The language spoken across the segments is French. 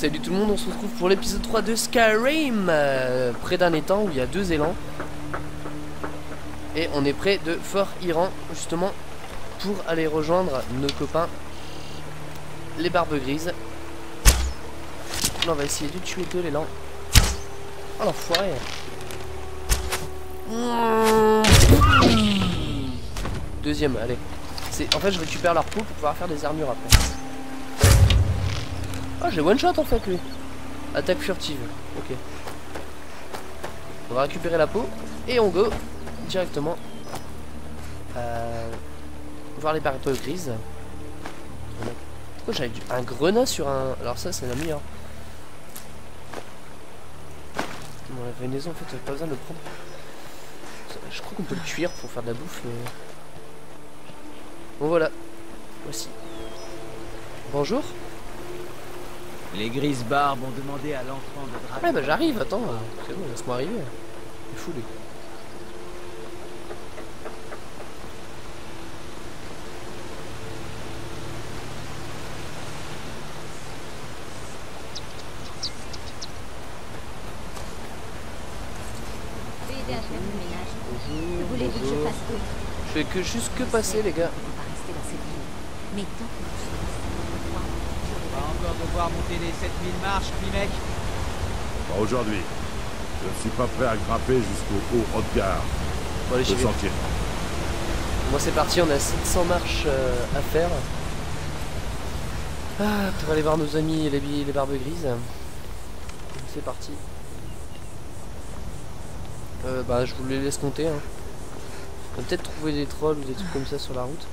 Salut tout le monde, on se retrouve pour l'épisode 3 de Skyrim. Euh, Près d'un étang où il y a deux élans. Et on est près de Fort Iran justement Pour aller rejoindre nos copains Les Barbes Grises. Là on va essayer de tuer deux l'élan Oh l'enfoiré. Deuxième, allez. En fait je récupère leur peau pour pouvoir faire des armures après ah, j'ai one shot en fait lui. Attaque furtive. Ok. On va récupérer la peau et on go directement euh, voir les barrettes grises. Pourquoi j'avais un grenat sur un. Alors, ça, c'est la meilleure. Bon, la venaison en fait, pas besoin de le prendre. Je crois qu'on peut le cuire pour faire de la bouffe. Bon, voilà. Voici. Bonjour. Les grises barbes ont demandé à l'enfant de dragon. Ouais, bah j'arrive, attends. C'est bon, laisse-moi arriver. Il est fou, lui. Bonjour, bonjour. Je fais que juste que passer les gars. Mais tant encore devoir monter les 7000 marches, mec Pas aujourd'hui. Je ne suis pas prêt à grimper jusqu'au haut Rodgar. Bon, allez, j'y vais. Moi c'est parti, on a 700 marches euh, à faire. Ah, pour aller voir nos amis les, les barbes grises. C'est parti. Euh, bah je vous les laisse compter. Hein. On va peut-être trouver des trolls ou des trucs comme ça sur la route.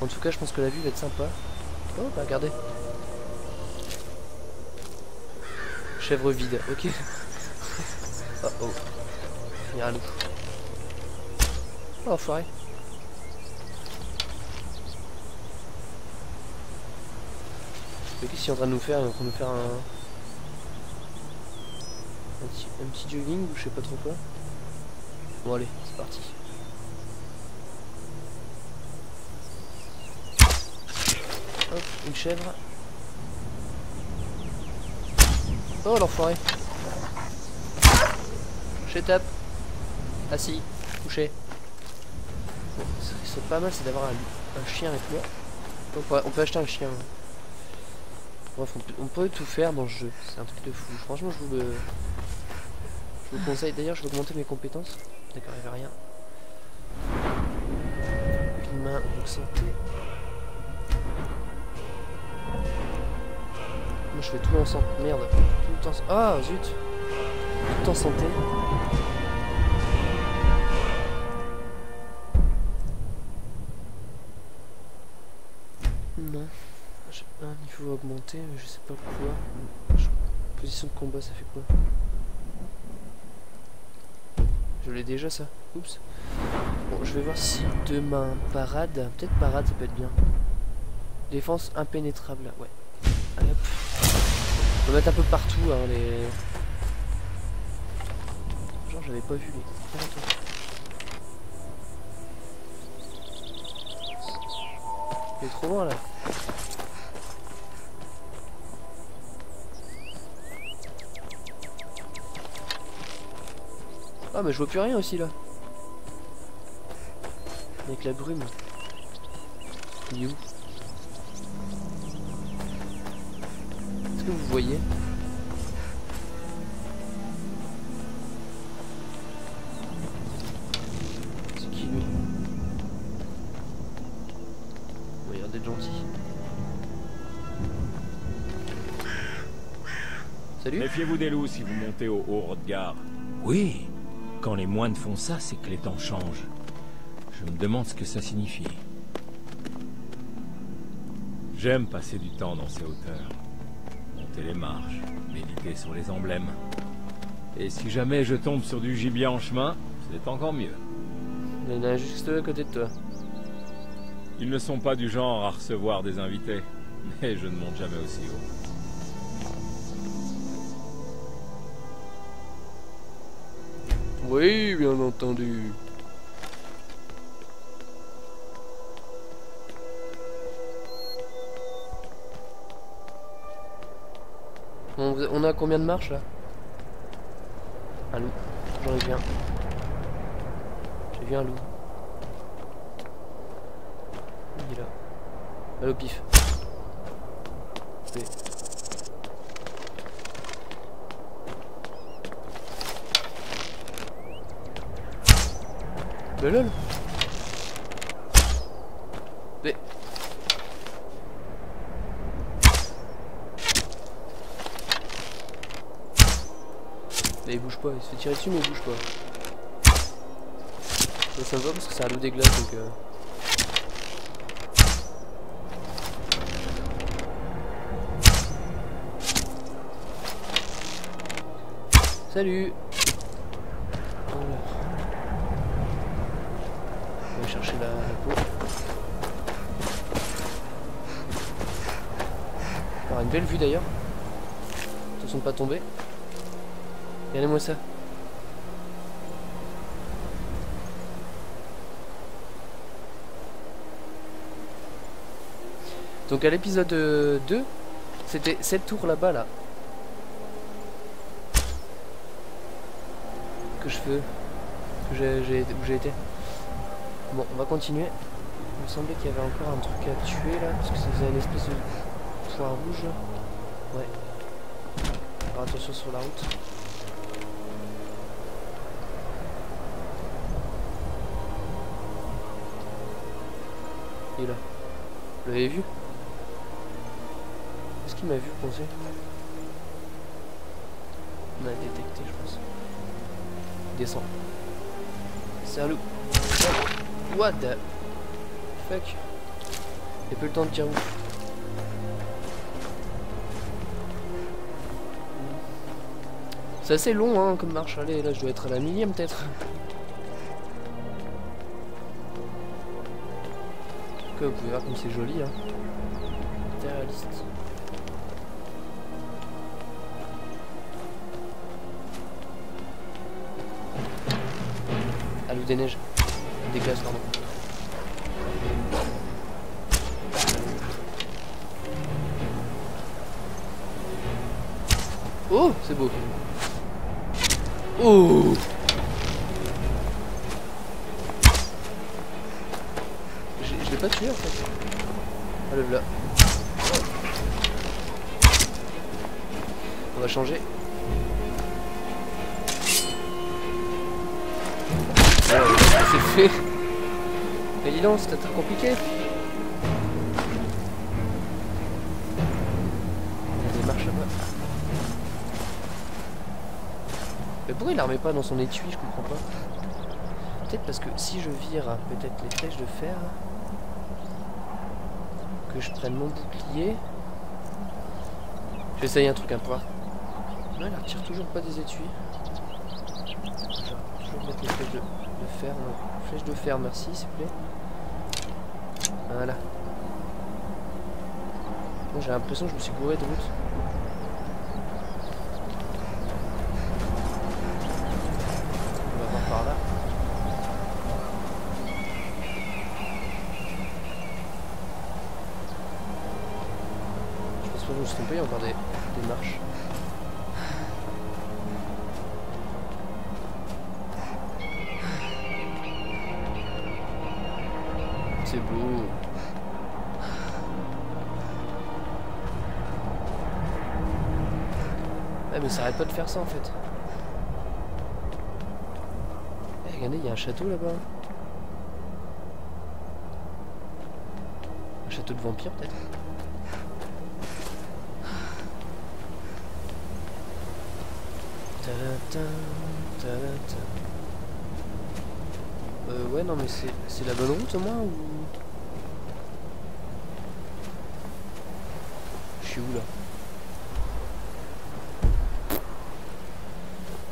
En tout cas je pense que la vue va être sympa. Oh bah regardez. Chèvre vide, ok. oh oh. Il y a un loup. Oh, foiré. Mais qu'est-ce qu'il est en train de nous faire? Il est en train de nous faire un... Un petit, un petit jogging ou je sais pas trop quoi? Bon allez, c'est parti. Hop, une chèvre. Oh l'enfoiré. Je tape. Assis. Couché. Bon, ce qui serait pas mal c'est d'avoir un, chien avec moi. On peut, acheter un chien. On peut, tout faire dans le jeu. C'est un truc de fou. Franchement je vous le. Je vous conseille. D'ailleurs je vais augmenter mes compétences. D'accord, il n'y rien. Une main, donc santé. Moi je fais tout en santé. Merde. Tout en... Ah zut. Tout en santé. Non. J'ai pas un niveau augmenté, mais je sais pas quoi. Position de combat, ça fait quoi? Je l'ai déjà ça. Oups. Bon, je vais voir si demain parade. Peut-être parade, ça peut être bien. Défense impénétrable. Ouais. On va mettre un peu partout hein, les. Genre j'avais pas vu les. Il est trop loin là. Ah mais je vois plus rien aussi là. Avec la brume. Il est où? Que vous voyez C'est qui lui? Regardez gentil. Salut Méfiez-vous des loups si vous montez au haut de gare. Oui, quand les moines font ça, c'est que les temps changent. Je me demande ce que ça signifie. J'aime passer du temps dans ces hauteurs les marches, méditer sur les emblèmes. Et si jamais je tombe sur du gibier en chemin, c'est encore mieux. Il y en a juste à côté de toi. Ils ne sont pas du genre à recevoir des invités, mais je ne monte jamais aussi haut. Oui, bien entendu. On, a combien de marches là Un loup. J'en ai vu un. J'ai vu un loup. Il est là. Allô pif. Oui. Le lol. Mais. Mais il bouge il se fait tirer dessus mais il bouge pas. Ça, ça va parce que c'est un loup des glaces donc euh... Salut. On va chercher la, peau. Alors une belle vue d'ailleurs. Attention de pas tomber. Regardez-moi ça. Donc à l'épisode euh, 2, c'était cette tour là-bas là. Que je veux. Que j'ai, où j'ai été. Bon, on va continuer. Il me semblait qu'il y avait encore un truc à tuer là, parce que ça faisait une espèce de point rouge. Ouais. Alors attention sur la route. Il est là. Vous l'avez vu? Est-ce qu'il m'a vu penser On a détecté, je pense. Il descend. C'est un loup. Oh, What the fuck? J'ai peu le temps de tirer ouf. C'est assez long hein, comme marche. Allez, là je dois être à la millième peut-être. Vous pouvez voir comme c'est joli. Hein. Réaliste. L'eau des neiges. Des glaces, pardon. Oh, c'est beau. Oh pas tué en fait. Ah. On va changer. Alors, c'est fait. Mais dis donc, c'était très compliqué. Il y a des marches là-bas. Mais pourquoi il la remet pas dans son étui Je comprends pas. Peut-être parce que si je vire peut-être les flèches de fer, que je prenne mon bouclier. Je vais essayer un truc un peu. Non, il retire toujours pas des étuis. Je toujours mettre les flèches de, de fer. non. Flèches de fer, merci, s'il vous plaît. Voilà. J'ai l'impression que je me suis bourré de route. On va voir par là. Je pense pas que je me il y a encore des, marches. C'est beau. Ah mais ça arrête pas de faire ça en fait. Eh, regardez, il y a un château là-bas. Un château de vampire peut-être? Euh ouais non mais c'est la bonne route au moins ou? Je suis où là?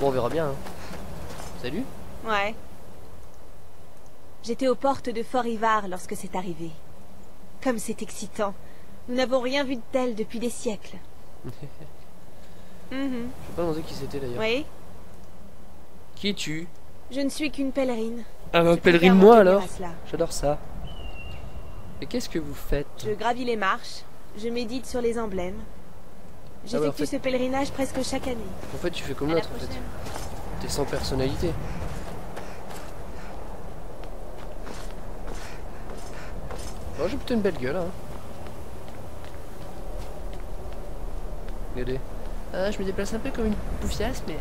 Bon on verra bien hein. Salut Ouais. J'étais aux portes de Fort Ivar lorsque c'est arrivé. Comme c'est excitant. Nous n'avons rien vu de tel depuis des siècles. Mhm. Je vais pas demander qui c'était d'ailleurs. Oui, Qui es-tu? Je ne suis qu'une pèlerine. Ah bah pèlerine moi alors? J'adore ça. Et qu'est-ce que vous faites? Je gravis les marches, je médite sur les emblèmes. J'effectue en fait- ce pèlerinage presque chaque année. En fait, tu fais comme l'autre en fait. T'es sans personnalité. Oh, j'ai plutôt une belle gueule, hein. Regardez. Ah, je me déplace un peu comme une poufiasse, mais...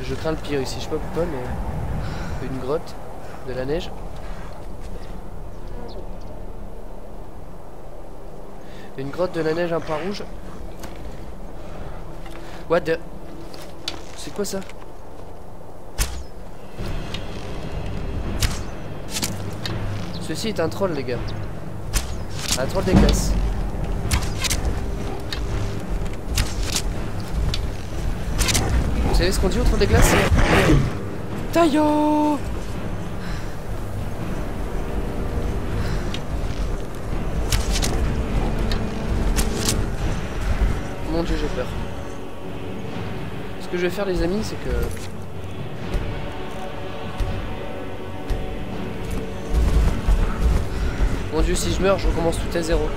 Je crains le pire ici, je sais pas pourquoi, mais... Une grotte, de la neige. Une grotte de la neige, un pas rouge. What the... C'est quoi ça? Ceci est un troll, les gars. Un troll des glaces. Vous savez ce qu'on dit au troll des glaces Taillot Mon dieu, j'ai peur. Ce que je vais faire, les amis, c'est que... dieu, si je meurs, je recommence tout à zéro.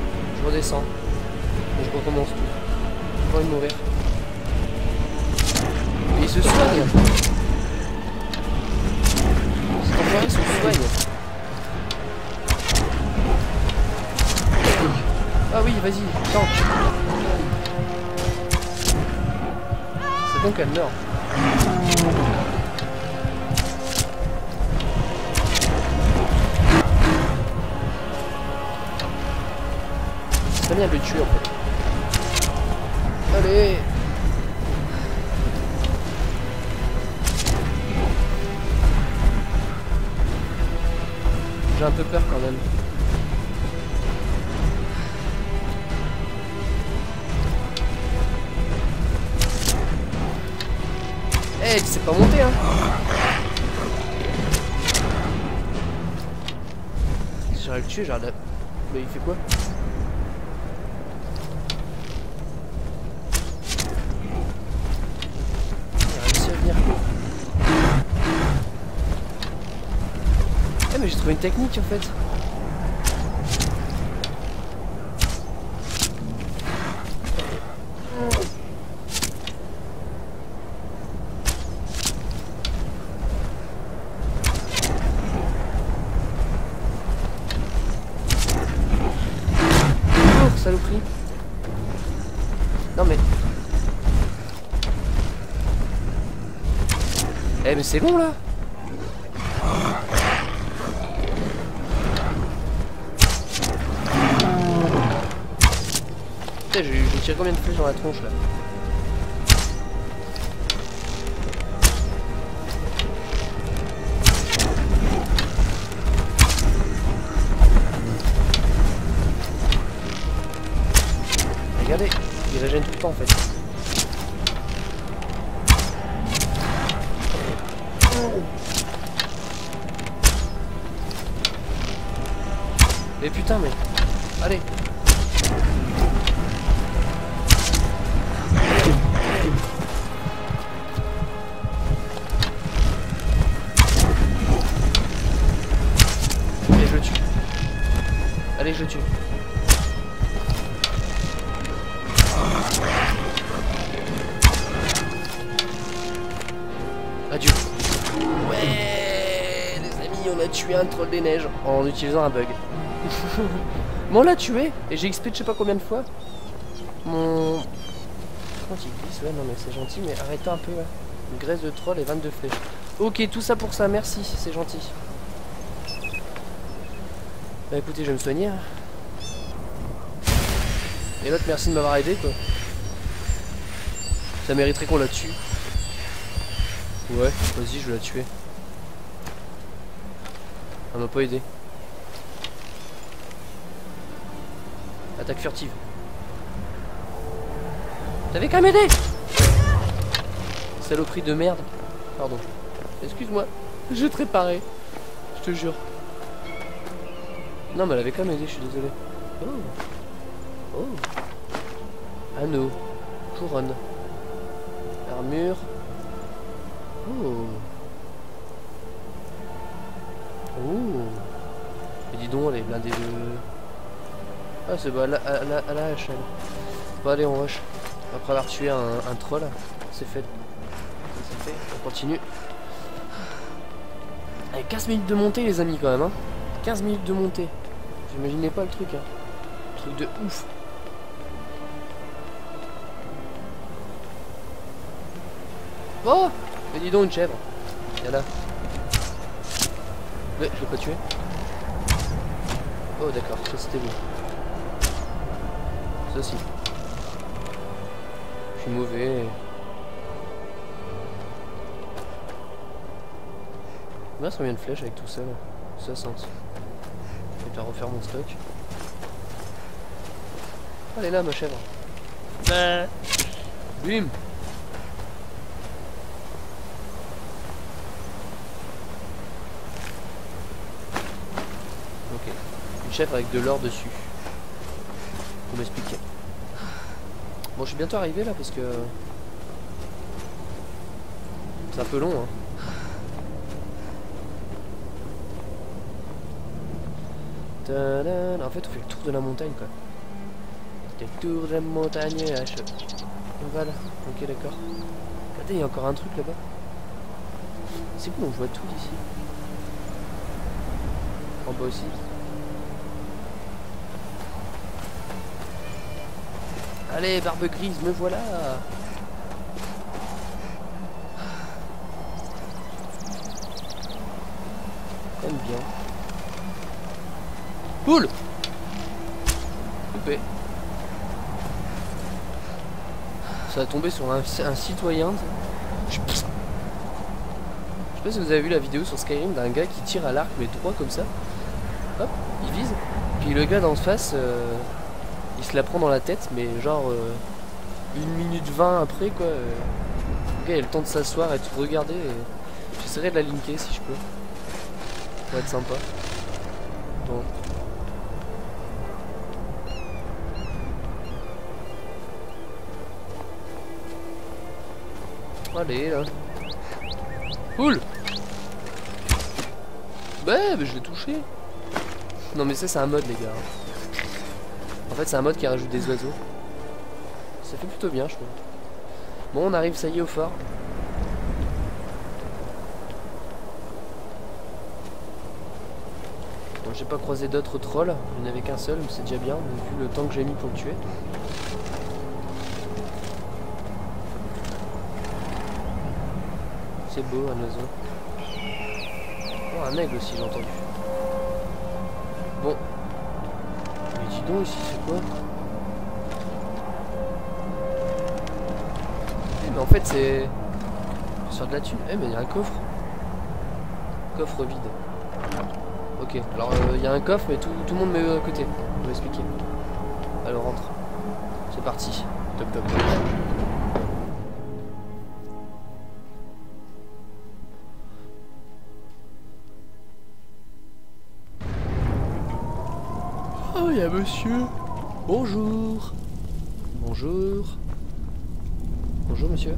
Je redescends. Et je recommence tout. J'ai envie de mourir. Mais il se soigne Cet enfoiré se soigne Ah oui, vas-y, tank C'est bon qu'elle meurt. De tuer. Allez J'ai un peu peur quand même. Eh, tu sais pas monter hein j'aurais le tuer, j'aurais la... Mais il fait quoi Il a réussi à venir. Une technique en fait. Oh, saloperie. Non mais... Eh mais c'est long là Putain, j'ai j'ai tiré combien de flèches dans la tronche là des neiges en utilisant un bug. Bon, on l'a tué et j'ai XP de je sais pas combien de fois. Mon. Quand il glisse, ouais, non, mais c'est gentil, mais arrêtez un peu là. Une graisse de troll et 22 flèches. Ok, tout ça pour ça, merci, c'est gentil. Bah écoutez, je vais me soigner. hein. Et l'autre, merci de m'avoir aidé quoi. Ça mériterait qu'on la tue. Ouais, vas-y, je vais la tuer. Elle m'a pas aidé. Attaque furtive. T'avais qu'à m'aider Saloperie de merde. Pardon. Excuse-moi. Je te réparer. Je te jure. Non mais elle avait qu'à m'aider, je suis désolé. Oh. Oh. Anneau. Couronne. Armure. Oh. Oh. Mais dis donc, elle est blindée de... Ah, c'est bah, à la, à la, à la hache, elle. Bon, allez, on rush. Après avoir tué un, un troll, c'est fait. On continue. Allez, 15 minutes de montée, les amis, quand même. Hein. 15 minutes de montée. J'imaginais pas le truc. Hein. Truc de ouf. Oh Mais dis donc, une chèvre. Y'en a. Ouais, je l'ai pas tué. Oh, d'accord, ça c'était bon. Ça aussi. Je suis mauvais. Combien ça vient de flèches avec tout ça là 60. Je vais te refaire mon stock. Elle est là ma chèvre. Bah. Bim Ok. Une avec de l'or dessus. Pour m'expliquer. Bon, je suis bientôt arrivé là parce que. C'est un peu long, hein. En fait, on fait le tour de la montagne quoi. Le tour de la montagne H. Voilà, ok, d'accord. Regardez, il y a encore un truc là-bas. C'est bon, on voit tout d'ici. En bas aussi. Allez, barbe grise, me voilà J'aime bien. Cool Coupé. Ça a tombé sur un, citoyen. Je sais pas si vous avez vu la vidéo sur Skyrim d'un gars qui tire à l'arc mais droit comme ça. Hop, il vise. Puis le gars d'en face, euh, il se la prend dans la tête, mais genre euh, une minute 20 après quoi. euh, le a le temps de s'asseoir et de regarder. J'essaierai de la linker si je peux. Ça va être sympa. Bon. Allez là. Cool Bah, bah, je l'ai touché. Non mais ça c'est un mode les gars. Fait c'est un mode qui rajoute des oiseaux. Ça fait plutôt bien je trouve. Bon on arrive ça y est au fort. Bon j'ai pas croisé d'autres trolls, il n'y en avait qu'un seul, mais c'est déjà bien, vu le temps que j'ai mis pour le tuer. C'est beau un oiseau. Oh un aigle aussi j'ai entendu. Ici c'est quoi Eh mais en fait c'est... Sur de la thune. Eh mais il y a un coffre. Coffre vide. Ok, alors il y a un coffre mais tout, tout le monde met à côté. Je vais expliquer. Alors rentre. C'est parti. Top top. Monsieur. Bonjour. Bonjour. Bonjour, monsieur.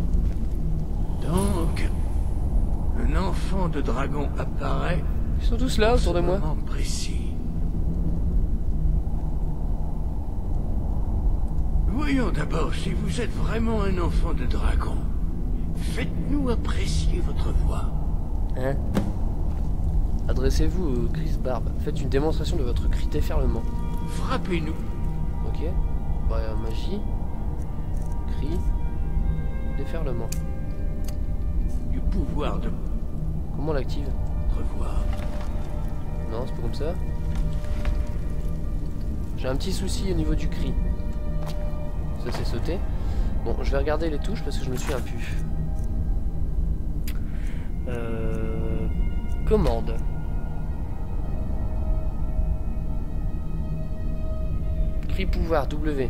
Donc, un enfant de dragon apparaît Ils sont tous là autour de moi. précis. Voyons d'abord si vous êtes vraiment un enfant de dragon. Faites-nous apprécier votre voix. Hein? Adressez-vous au Chris Barbe. Faites une démonstration de votre cri déferlement. Frappez-nous. Ok. Bah, euh, magie. Cri. Déferlement. du pouvoir de Comment on l'active? Votre voix. Non, c'est pas comme ça. J'ai un petit souci au niveau du cri. Ça c'est sauté. Bon, je vais regarder les touches parce que je me suis impu. Euh... Commande. Pouvoir W.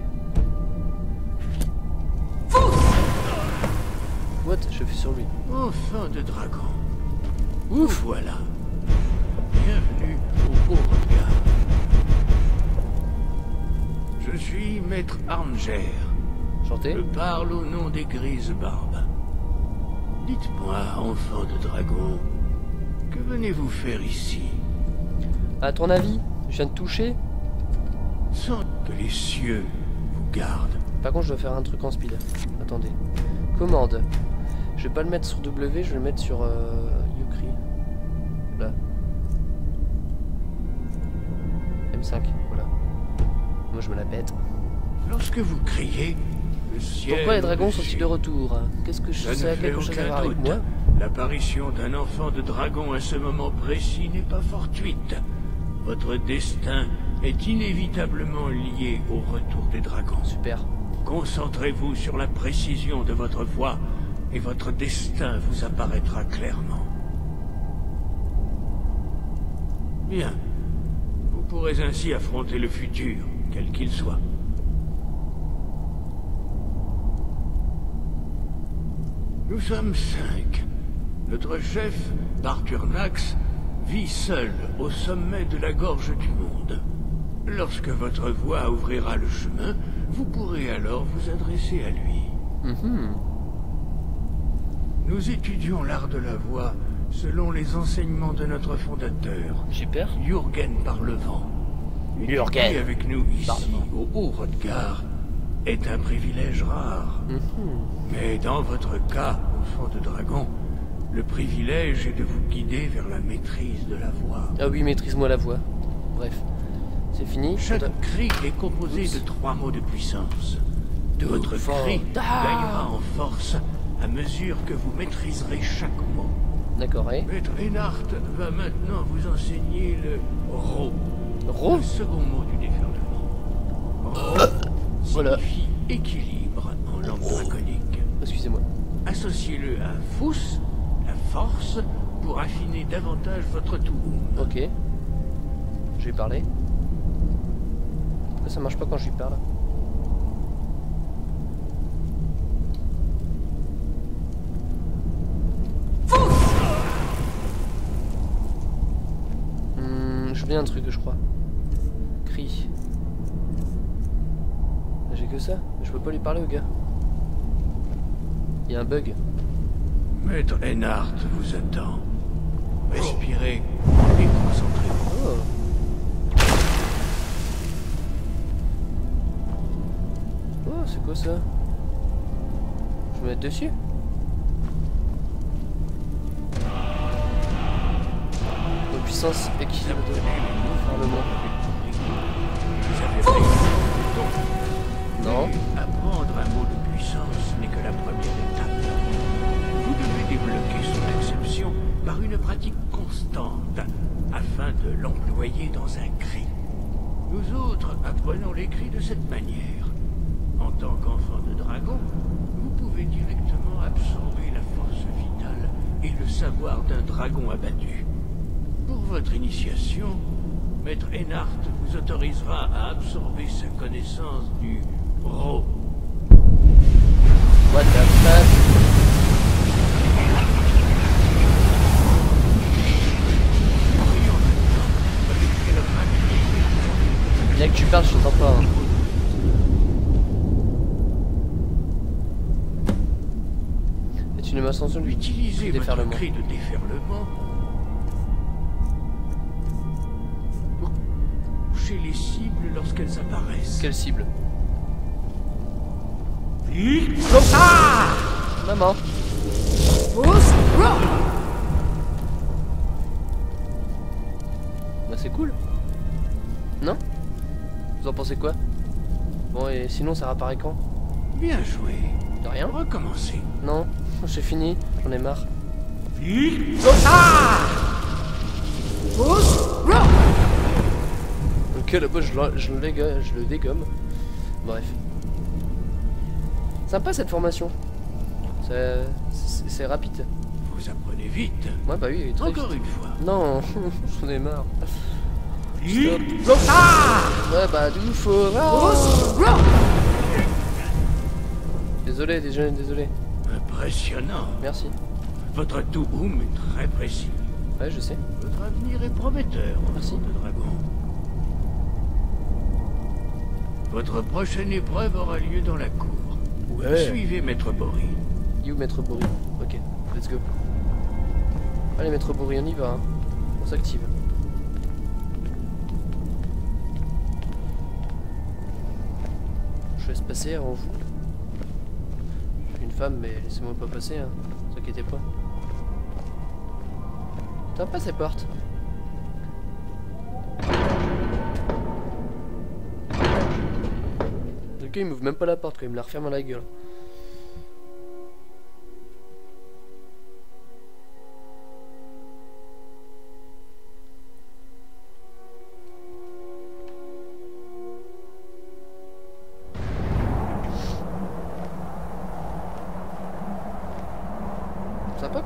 What? Je fais sur lui. Enfant de dragon. Ouf Voilà. Bienvenue au Haut-Regard. Je suis Maître Arnger. Chanter Je parle au nom des grises barbes. Dites-moi, enfant de dragon, que venez-vous faire ici? À ton avis Je viens de toucher? Sans que les cieux vous gardent. Par contre, je dois faire un truc en speed. Attendez. Commande. Je vais pas le mettre sur W, je vais le mettre sur euh, Yukri. Là. M5, voilà. Moi, je me la pète. Lorsque vous criez, le ciel... Pourquoi les dragons sont-ils de retour? Qu'est-ce que je Ça sais quelque chose à voir avec moi? L'apparition d'un enfant de dragon à ce moment précis n'est pas fortuite. Votre destin est inévitablement lié au retour des dragons. Super. Concentrez-vous sur la précision de votre voix et votre destin vous apparaîtra clairement. Bien. Vous pourrez ainsi affronter le futur, quel qu'il soit. Nous sommes cinq. Notre chef, Barturnax, vit seul au sommet de la gorge du monde. Lorsque votre voix ouvrira le chemin, vous pourrez alors vous adresser à lui. Mhm. Nous étudions l'art de la voix selon les enseignements de notre fondateur, Super. Jürgen Parlevent. Jürgen. Avec nous ici, au Haut-Rodgar, est un privilège rare. Mhm. Mais dans votre cas, enfant de dragon, le privilège est de vous guider vers la maîtrise de la voix. Ah oui, maîtrise-moi la voix. Bref. C'est fini. Chaque cri est composé de trois mots de puissance. Votre Fort. cri gagnera en force à mesure que vous maîtriserez chaque mot. D'accord, et Maître Reinhardt va maintenant vous enseigner le ro, Ro le second mot du déferlement. Ro Voilà. signifie équilibre en langue draconique. Excusez-moi. Associez-le à Fous, la force, pour affiner davantage votre tout. Ok. Je vais parler. Ça marche pas quand je lui parle je un truc, je crois. Cri. J'ai que ça? Je peux pas lui parler au gars? Il y a un bug. Maître Reinhardt vous attend. Respirez c'est quoi ça Je vais mettre dessus De puissance équilibre de. Non. Apprendre un mot de puissance n'est que la première étape. Vous devez débloquer son exception par une pratique constante afin de l'employer dans un cri. Nous autres apprenons les cris de cette manière. En tant qu'enfant de dragon, vous pouvez directement absorber la force vitale et le savoir d'un dragon abattu. Pour votre initiation, Maître Reinhardt vous autorisera à absorber sa connaissance du Ro. What the fuck? Bien que tu parles, je t'entends pas. hein. Du Utilisez votre cri de déferlement. Pour toucher les cibles lorsqu'elles apparaissent. Quelle cible? Ah Maman. Bah c'est cool. Non? Vous en pensez quoi? Bon et sinon ça réapparaît quand? Bien joué. De rien? Recommencez. Non? J'ai fini, j'en ai marre. Ok là-bas je, le- je, le dégo- je le dégomme. Bref. Sympa cette formation. C'est- rapide. Vous apprenez vite. Ouais bah oui, très Encore vite. une fois. Non, j'en ai marre. Stop. Ouais bah du faut. Ah Désolé, désolé, désolé. Impressionnant. Merci. Votre Touboum est très précis. Ouais, je sais. Votre avenir est prometteur, Merci. de dragon. Votre prochaine épreuve aura lieu dans la cour. Suivez Maître Bory. You, Maître Bory? Ok, let's go. Allez, Maître Bory, on y va. Hein. On s'active. Je laisse passer avant vous. Mais laissez-moi pas passer, hein. Ne inquiétez pas. T'as pas ces portes Le gars il m'ouvre même pas la porte quand il me la referme à la gueule.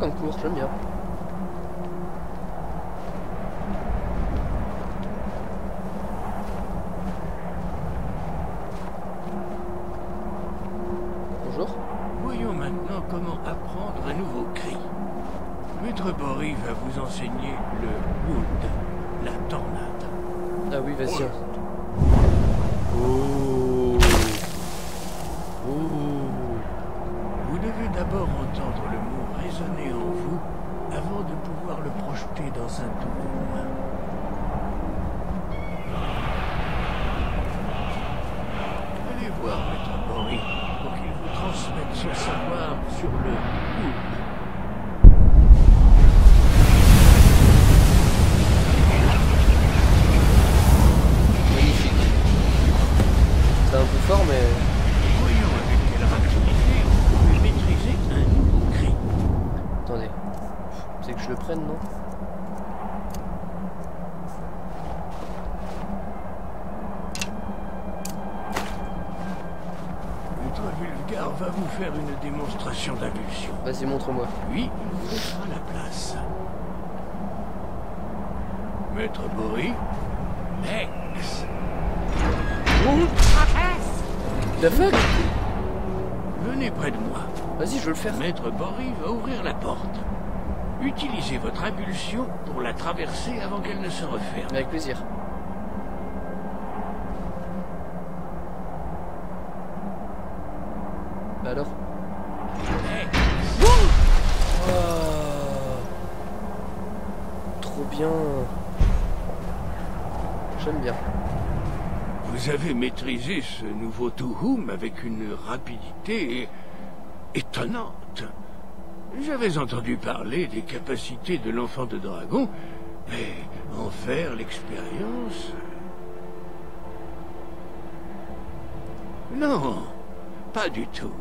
Comme cours, j'aime bien. Bonjour. Voyons maintenant comment apprendre un nouveau cri. Maître Bory va vous enseigner le wood, la tornade. Ah oui, vas-y. Oh. Oh. Vous devez d'abord entendre le mot résonner en vous avant de pouvoir le projeter dans un dôme. Allez voir Maître Bory pour qu'il vous transmette son savoir sur le. Magnifique. C'est un peu fort, mais Voyons avec quelle rapidité vous pouvez maîtriser un nouveau cri. attendez. C'est que je le prenne, non Maître Vulgar va vous faire une démonstration d'impulsion. Puis, il vous laissera la place. Maître Bory, Ex. The fuck? Venez près de moi. Vas-y, je veux le faire. Maître Bory va ouvrir la porte. Utilisez votre impulsion pour la traverser avant qu'elle ne se referme. Avec plaisir. Bah alors Ex. Oh. Trop bien. Vous avez maîtrisé ce nouveau Tuhum avec une rapidité étonnante. J'avais entendu parler des capacités de l'enfant de dragon, mais en faire l'expérience... Non, pas du tout.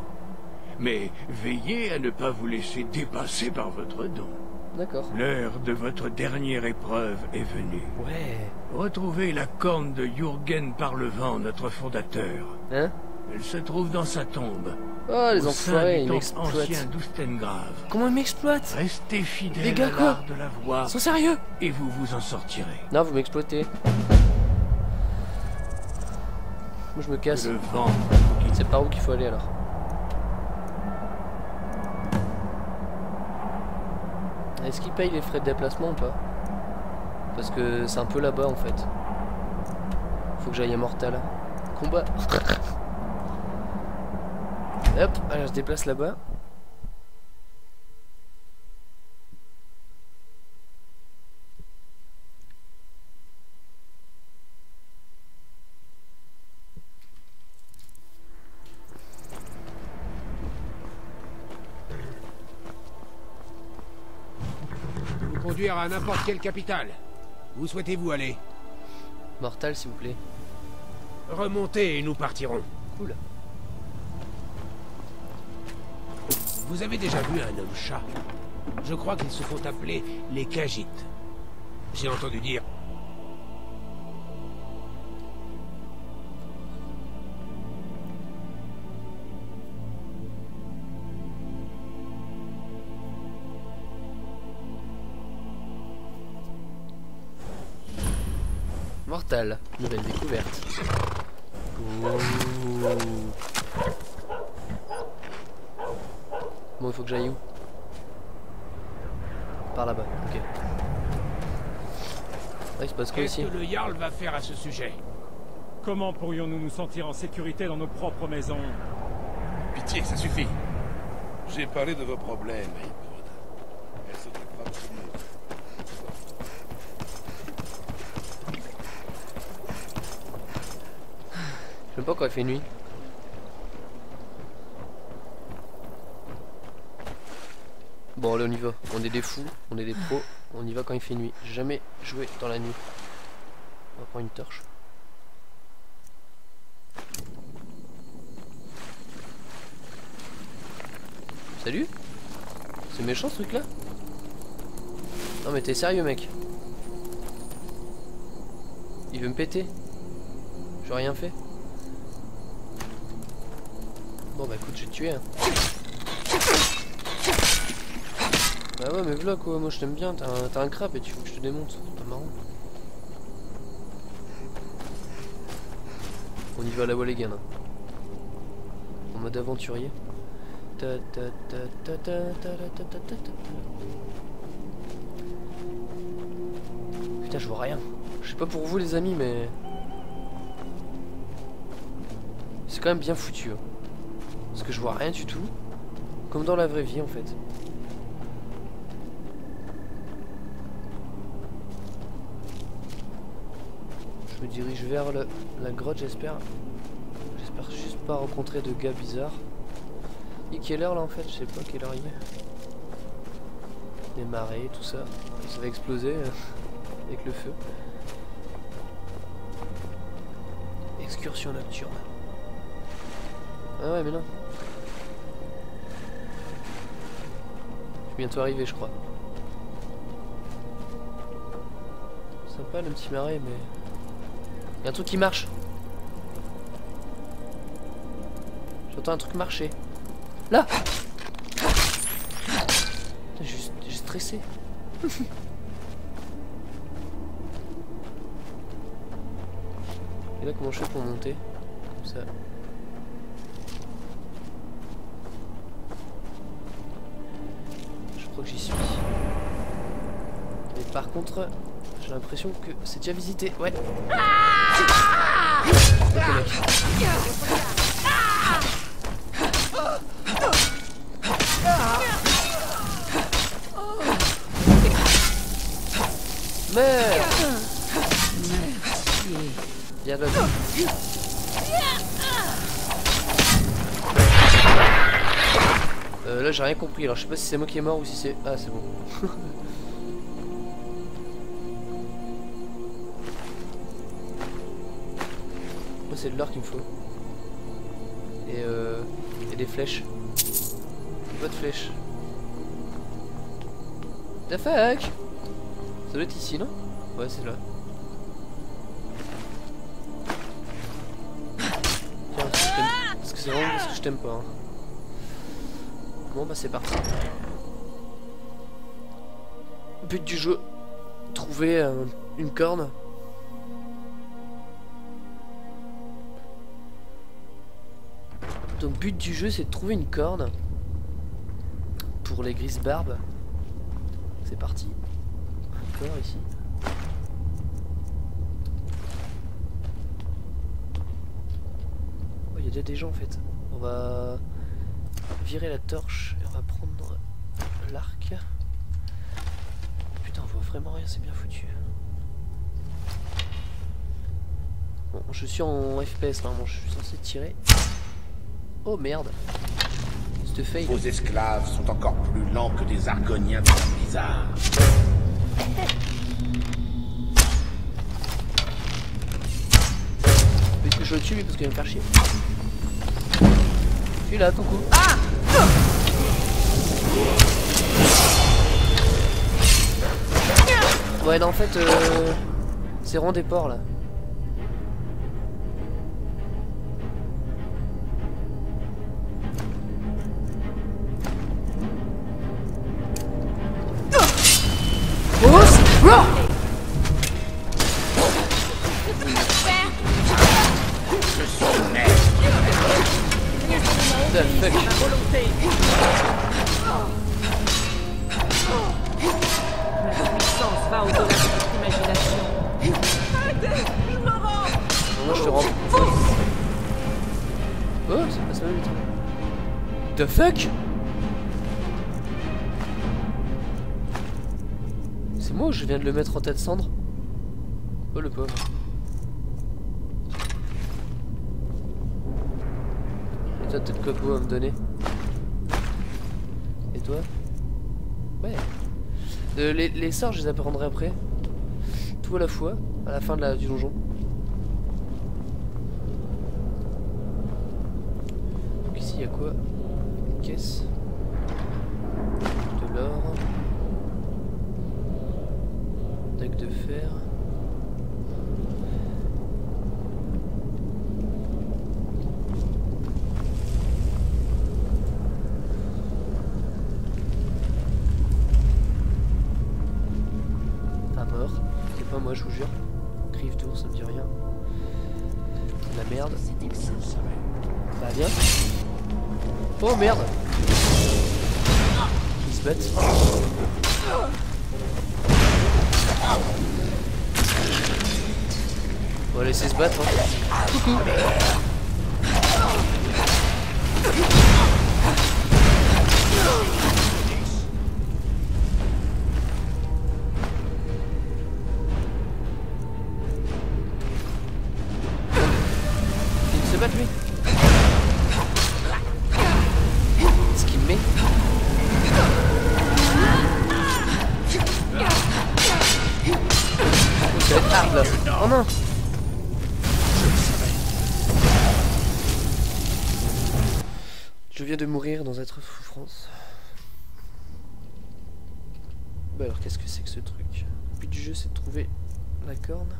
Mais veillez à ne pas vous laisser dépasser par votre don. D'accord. L'heure de votre dernière épreuve est venue. Ouais. Retrouvez la corne de Jürgen Parlevent, notre fondateur. Hein Elle se trouve dans sa tombe. Oh, les enfoirés, ils m'exploitent. Comment ils m'exploitent Restez fidèle Les gars, à l'art de la voix Sont sérieux et vous vous en sortirez. Non, vous m'exploitez. Moi, je me casse. C'est par où qu'il faut aller alors Est-ce qu'ils payent les frais de déplacement ou pas Parce que c'est un peu là-bas en fait. Faut que j'aille à Mortal. Combat Hop, alors je déplace là-bas. Conduire à n'importe quelle capitale. Où souhaitez-vous aller Mortal s'il vous plaît. Remontez et nous partirons. Cool. Vous avez déjà vu un homme chat? Je crois qu'ils se font appeler les Kajites. J'ai entendu dire. Nouvelle découverte. Ouh. Bon, il faut que j'aille où? Par là-bas, ok. Quoi Qu'est-ce que le Jarl va faire à ce sujet? Comment pourrions-nous nous sentir en sécurité dans nos propres maisons? Pitié, ça suffit. J'ai parlé de vos problèmes, pas quand il fait nuit. Bon, allez, on y va. On est des fous, on est des pros. On y va quand il fait nuit. Jamais joué dans la nuit. On va prendre une torche. Salut C'est méchant ce truc là Non mais t'es sérieux mec? Il veut me péter J'ai rien fait Bon bah écoute j'ai tué hein. Bah ouais mais voilà quoi, moi je t'aime bien, t'as un, un crabe et tu veux que je te démonte, c'est pas marrant. On y va à la Walligan. hein. En mode aventurier. Ta ta ta ta ta ta ta ta ta ta ta. Putain je vois rien. Je sais pas pour vous les amis mais... C'est quand même bien foutu. hein. Parce que je vois rien du tout. Comme dans la vraie vie en fait. Je me dirige vers le- la grotte, j'espère. J'espère juste pas rencontrer de gars bizarres. Et quelle heure là en fait? Je sais pas quelle heure il est. Les marées, tout ça. Ça va exploser euh, avec le feu. Excursion nocturne. Ah ouais mais non. Bientôt arrivé je crois. Sympa le petit marais mais... Y'a un truc qui marche. J'entends un truc marcher. Là j'ai stressé. Et là comment je fais pour monter? Comme ça. J'y suis. Mais par contre, j'ai l'impression que c'est déjà visité. Ouais. Ok, mec. Merde Viens là. J'ai rien compris, alors je sais pas si c'est moi qui est mort ou si c'est... Ah c'est bon. Moi c'est de l'or qu'il me faut. Et euh... Et des flèches. Pas de flèches. The fuck? Ça doit être ici non? Ouais c'est là. Parce que c'est vraiment parce que je t'aime pas. hein. Bon bah c'est parti. But du jeu. Trouver euh, une corne. Donc but du jeu c'est de trouver une corne. Pour les grises barbes. C'est parti. Un corps ici. Oh, il y a déjà des gens en fait. On va virer la torche et on va prendre l'arc. Putain, on voit vraiment rien, c'est bien foutu. Bon, je suis en FPS normalement, je suis censé tirer. Oh merde. Cette fail. Vos esclaves sont encore plus lents que des argoniens de la bizarre. Est-ce que je le tue lui parce qu'il va me faire chier suis là, coucou. Ah Ouais, non, en fait, euh, c'est rond des ports là. Je te. Oh, ça passe même vite. The fuck? C'est moi ou je viens de le mettre en tête cendre Oh le pauvre. Et toi, peut-être quoi pour me donner? Et toi? Ouais. Euh, les, sorts, je les apprendrai après. Tout à la fois, à la fin du donjon. Donc trouver la corne.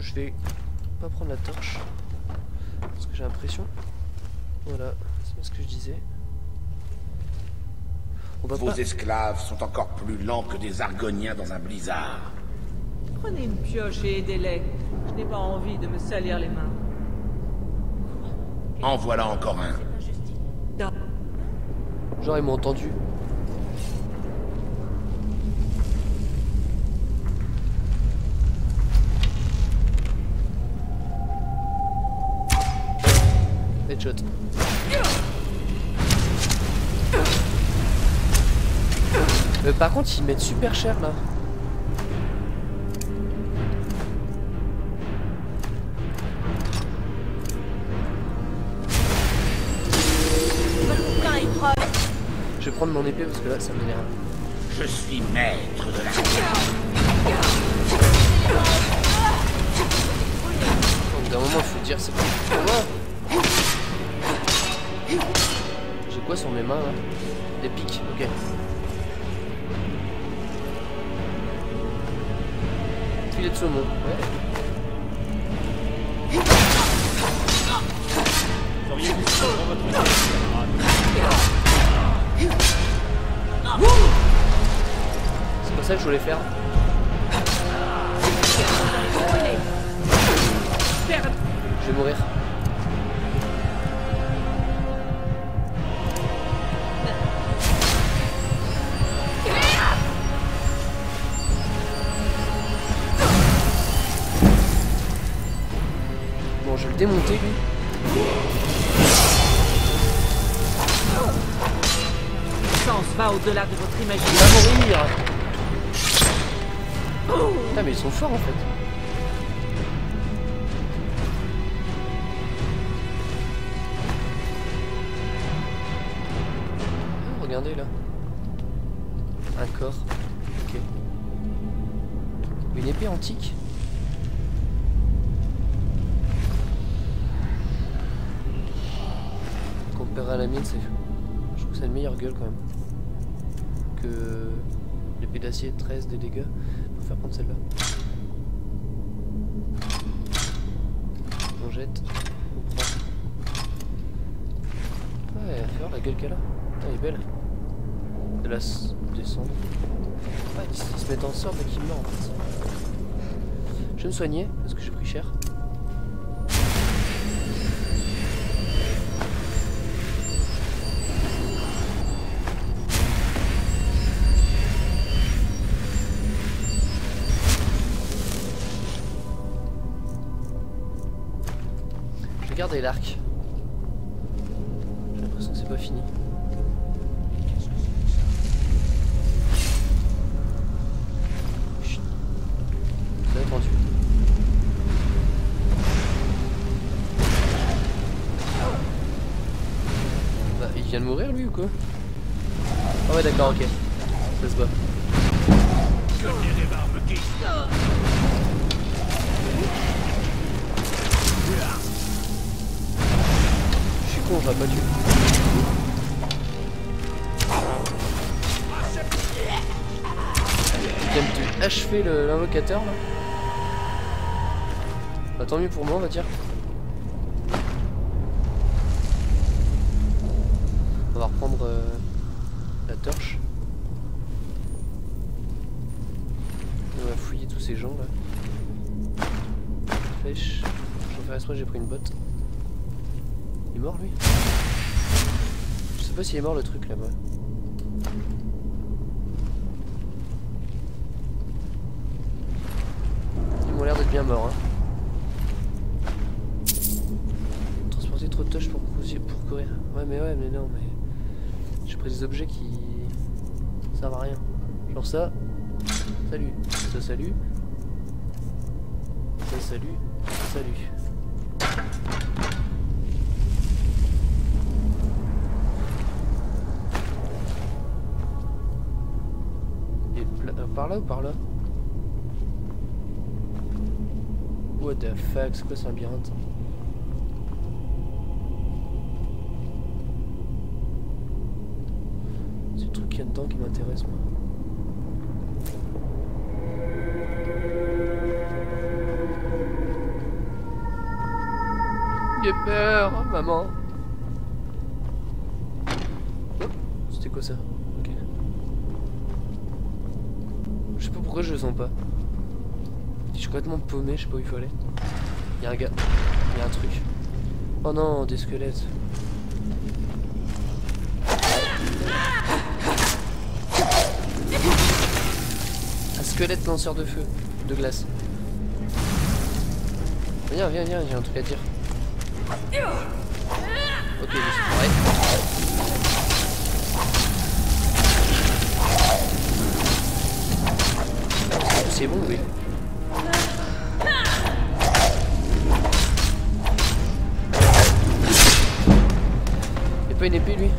Je vais pas prendre la torche. Parce que j'ai l'impression. Voilà, c'est bien ce que je disais. On va Vos pas... esclaves sont encore plus lents que des argoniens dans un blizzard. Prenez une pioche et aidez-les. Je n'ai pas envie de me salir les mains. En voilà encore un. Ils m'ont entendu. Headshot. Euh, par contre ils mettent super cher là. Je vais prendre mon épée parce que là ça m'énerve. Je suis maître de la Au bout d'un moment, il faut dire c'est pas quoi sur mes mains là Des pics, ok. Filet de saumon, ouais. C'est pas ça que je voulais faire. Je vais mourir. Démonter lui. Sens va au-delà de votre Il va imagination. mourir. Putain, mais ils sont forts en fait. Oh, regardez là. Un corps. Ok. Une épée antique. Gueule quand même. Que l'épée d'acier 13 de dégâts. Va faire prendre celle-là. On jette. On prend. Ouais, fait voir la gueule qu'elle a. Elle est belle. De la descendre. Ils, se mettent en sort dès qu'ils meurent en fait. Je vais me soigner parce que j'ai pris cher. L'arc. Bah, tant mieux pour moi on va dire. On va reprendre euh, la torche. On va fouiller tous ces gens là. Flèche. Je vais faire exprès, j'ai pris une botte. Il est mort lui? Je sais pas s'il est mort le truc là-bas. Bien morts. Hein. Transporter trop de touches pour, courir-. Ouais mais ouais mais non mais... J'ai pris des objets qui... servent à rien. Genre ça. Salut. Ça salut. Ça salut. Salut. Et euh, par là ou par là What the fuck, c'est quoi ce labyrinthe C'est le truc qu'il y a dedans qui m'intéresse moi. J'ai peur, maman. Oh, C'était quoi ça? Ok. Je sais pas pourquoi je le sens pas. Je suis complètement paumé, je sais pas où il faut aller. Y'a un gars. Y'a un truc. Oh non, des squelettes. Un squelette lanceur de feu. De glace. Viens, viens, viens, j'ai un truc à dire. Ok, je suis pareil. C'est bon, oui. Y'a pas une épée, lui?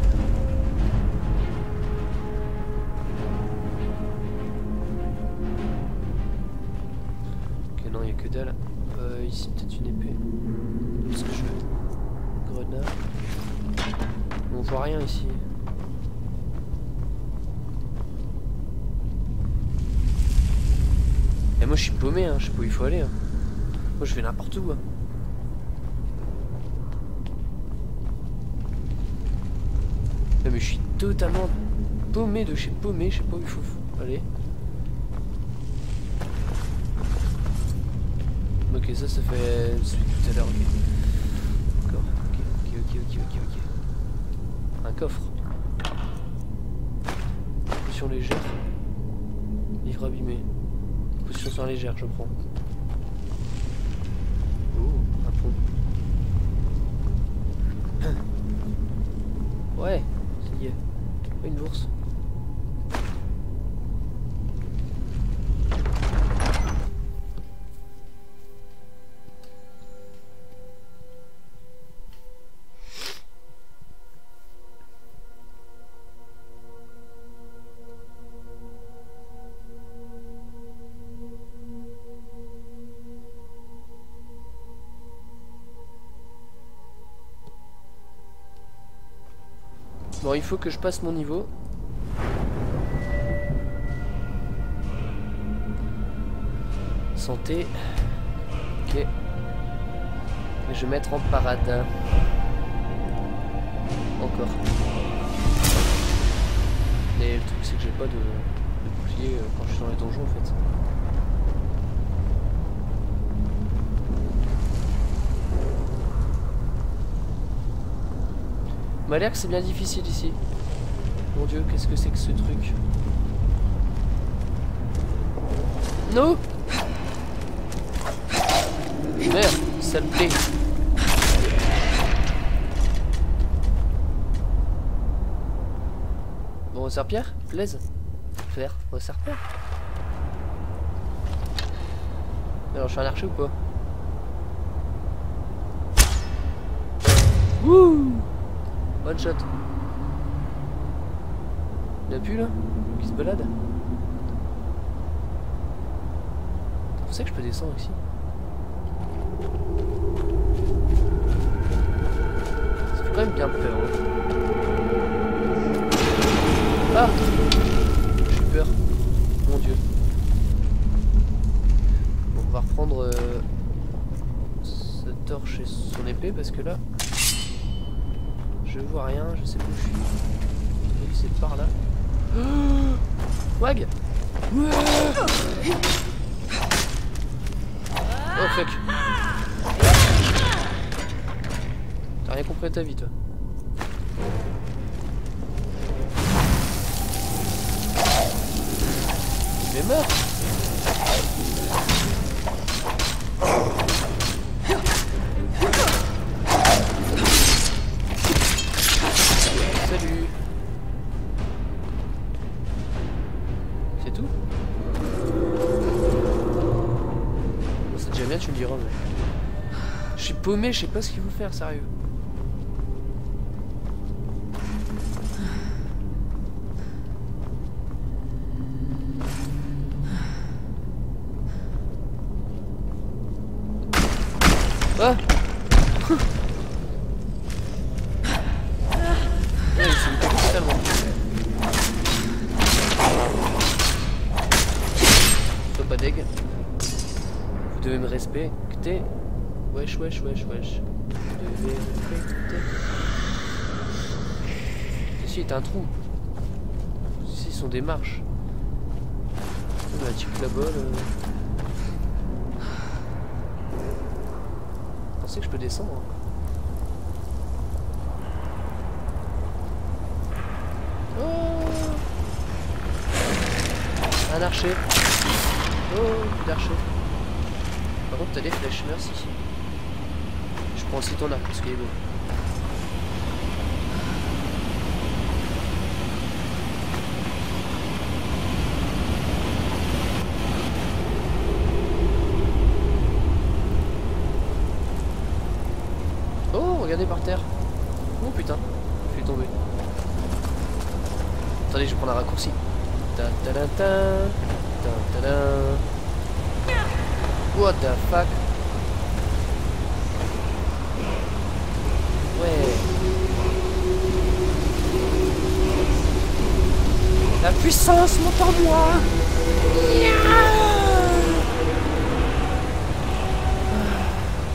Hein. je sais pas où il faut aller. hein. Moi je vais n'importe où. hein. Non, mais je suis totalement paumé de chez paumé, je sais pas où il faut aller. Ok, ça, ça fait celui tout à l'heure, ok. D'accord, ok, ok, ok, ok, ok, ok. Un coffre. Potion légère. Livre abîmé. Potion sur légère, je prends. Bon, il faut que je passe mon niveau. Santé. Ok. Et je vais mettre en parade. Encore. Et le truc, c'est que j'ai pas de, bouclier euh, quand je suis dans les donjons en fait. M'a l'air que c'est bien difficile ici. Mon dieu, qu'est-ce que c'est que ce truc? Non Merde, plaît. Bon, on serre-pierre Plaise Faire, on serre-pierre Alors, je suis un archer ou quoi? One shot. Il a plus là Qui se balade Vous savez que je peux descendre ici Ça fait quand même bien peur. hein. Ah J'ai eu peur. Mon dieu. Bon, on va reprendre euh, torche et son épée parce que là, je vois rien, je sais pas où je suis. C'est par là. Wag Oh fuck T'as rien compris à ta vie toi Il est Je sais pas ce qu'il faut faire, sérieux. Ah pas deg. Vous devez me respecter. Wesh, wesh, wesh, wesh. Ici est un trou. Ici sont des marches. On a type là-bas. Là. Je pensais que je peux descendre. hein. Oh Un archer. Oh, l'archer. Par contre, t'as des flèches, merci. Je prends aussi ton arc parce qu'il est beau. Oh, regardez par terre. Oh putain, je suis tombé. Attendez, je vais prendre un raccourci. Ta ta ta ta ta ta ta. What the fuck Ouais. La en.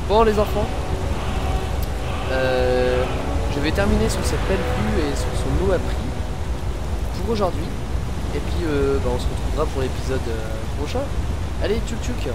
Bon les enfants, euh, je vais terminer sur cette belle vue et sur son mot appris pour aujourd'hui. Et puis euh, bah, on se retrouvera pour l'épisode euh, prochain. Allez, tchouk tchouk